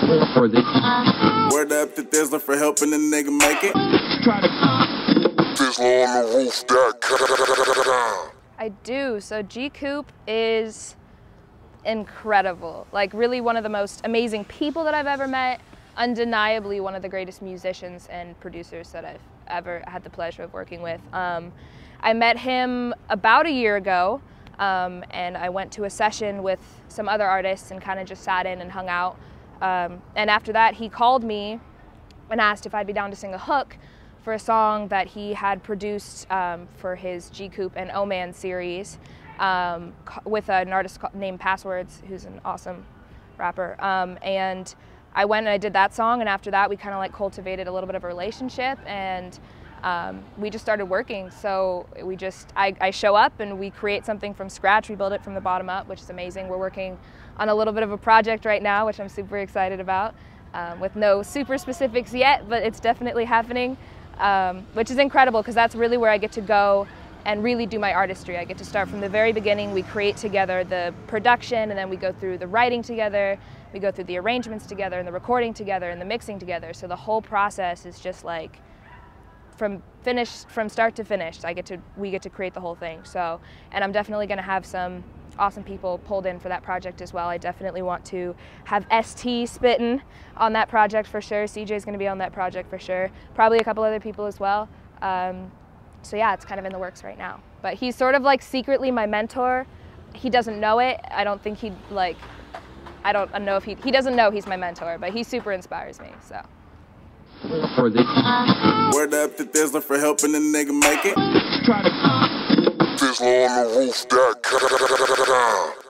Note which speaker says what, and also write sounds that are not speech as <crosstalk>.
Speaker 1: For the
Speaker 2: Word up to Thizzler for helping the nigga make it.
Speaker 1: try to
Speaker 3: ThizzlerOnTheRoof.com.
Speaker 4: I do. So G Koop is incredible. Like really one of the most amazing people that I've ever met. Undeniably one of the greatest musicians and producers that I've ever had the pleasure of working with. Um, I met him about a year ago, um, and I went to a session with some other artists and kind of just sat in and hung out. Um, and after that, he called me and asked if I'd be down to sing a hook for a song that he had produced um, for his G Koop and O Man series um, with an artist named Passwords, who's an awesome rapper. Um, and I went and I did that song, and after that, we kind of like cultivated a little bit of a relationship, and um, we just started working. So we just, I, I show up and we create something from scratch. We build it from the bottom up, which is amazing. We're working on a little bit of a project right now, which I'm super excited about, um, with no super specifics yet, but it's definitely happening, um, which is incredible because that's really where I get to go and really do my artistry. I get to start from the very beginning. We create together the production, and then we go through the writing together. We go through the arrangements together, and the recording together, and the mixing together. So the whole process is just like from finish from start to finish. I get to we get to create the whole thing. So, and I'm definitely going to have some awesome people pulled in for that project as well. I definitely want to have ST spitting on that project for sure. CJ is going to be on that project for sure. Probably a couple other people as well. Um, so yeah, it's kind of in the works right now. But he's sort of like secretly my mentor. He doesn't know it. I don't think he'd like. I don't know if he he doesn't know he's my mentor, but he super inspires me. So.
Speaker 1: For the
Speaker 2: Word up to Thizzler for helping the nigga make it.
Speaker 1: try to
Speaker 3: ThizzlerOnTheRoof.com. <laughs>